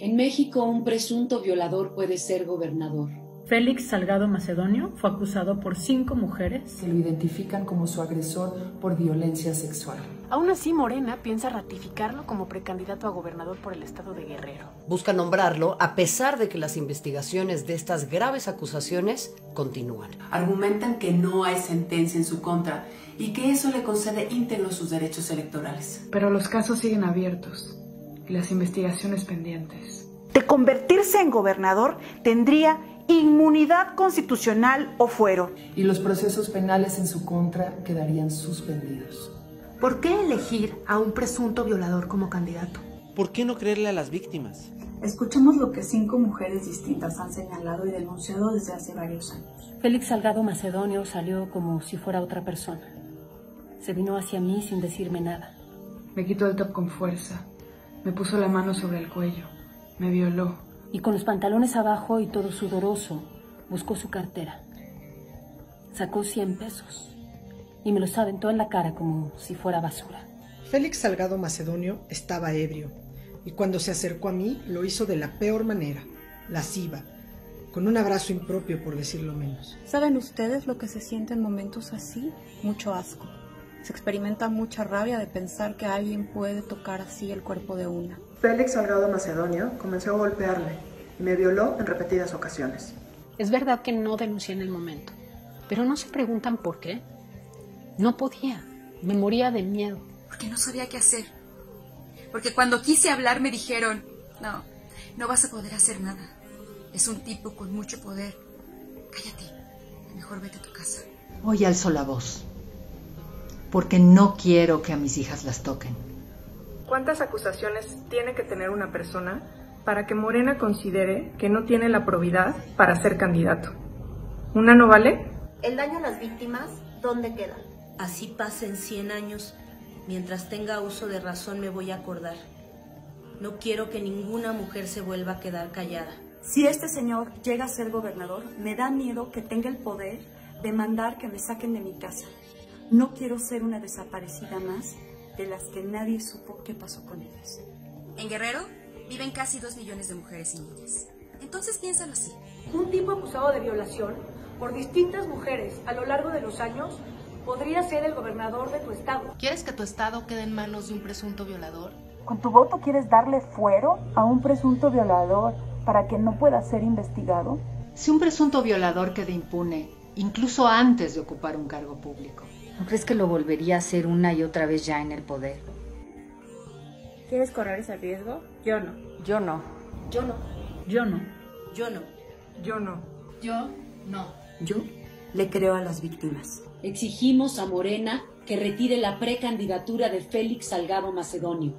En México un presunto violador puede ser gobernador. Félix Salgado Macedonio fue acusado por cinco mujeres que lo identifican como su agresor por violencia sexual. Aún así, Morena piensa ratificarlo como precandidato a gobernador por el estado de Guerrero. Busca nombrarlo a pesar de que las investigaciones de estas graves acusaciones continúan. Argumentan que no hay sentencia en su contra y que eso le concede íntegros sus derechos electorales. Pero los casos siguen abiertos y las investigaciones pendientes. De convertirse en gobernador tendría inmunidad constitucional o fuero. Y los procesos penales en su contra quedarían suspendidos. ¿Por qué elegir a un presunto violador como candidato? ¿Por qué no creerle a las víctimas? Escuchemos lo que cinco mujeres distintas han señalado y denunciado desde hace varios años. Félix Salgado Macedonio salió como si fuera otra persona. Se vino hacia mí sin decirme nada. Me quitó el top con fuerza. Me puso la mano sobre el cuello. Me violó y con los pantalones abajo y todo sudoroso buscó su cartera. Sacó 100 pesos y me los aventó en la cara como si fuera basura. Félix Salgado Macedonio estaba ebrio y cuando se acercó a mí lo hizo de la peor manera, lasciva, con un abrazo impropio por decirlo menos. ¿Saben ustedes lo que se siente en momentos así? Mucho asco. Se experimenta mucha rabia de pensar que alguien puede tocar así el cuerpo de una. Félix Salgado Macedonio comenzó a golpearme y me violó en repetidas ocasiones. Es verdad que no denuncié en el momento, pero no se preguntan por qué. No podía, me moría de miedo. Porque no sabía qué hacer. Porque cuando quise hablar me dijeron, no, no vas a poder hacer nada. Es un tipo con mucho poder. Cállate, mejor vete a tu casa. Hoy alzo la voz, porque no quiero que a mis hijas las toquen. ¿Cuántas acusaciones tiene que tener una persona para que Morena considere que no tiene la probidad para ser candidato? ¿Una no vale? El daño a las víctimas, ¿dónde queda? Así pasen 100 años, mientras tenga uso de razón me voy a acordar. No quiero que ninguna mujer se vuelva a quedar callada. Si este señor llega a ser gobernador, me da miedo que tenga el poder de mandar que me saquen de mi casa. No quiero ser una desaparecida más de las que nadie supo qué pasó con ellas. En Guerrero viven casi dos millones de mujeres y niñas. Entonces piénsalo así. Un tipo acusado de violación por distintas mujeres a lo largo de los años podría ser el gobernador de tu estado. ¿Quieres que tu estado quede en manos de un presunto violador? ¿Con tu voto quieres darle fuero a un presunto violador para que no pueda ser investigado? Si un presunto violador queda impune, incluso antes de ocupar un cargo público, ¿No crees que lo volvería a hacer una y otra vez ya en el poder? ¿Quieres correr ese riesgo? Yo no. Yo no. Yo no. Yo no. Yo no. Yo no. Yo no. Yo le creo a las víctimas. Exigimos a Morena que retire la precandidatura de Félix Salgado Macedonio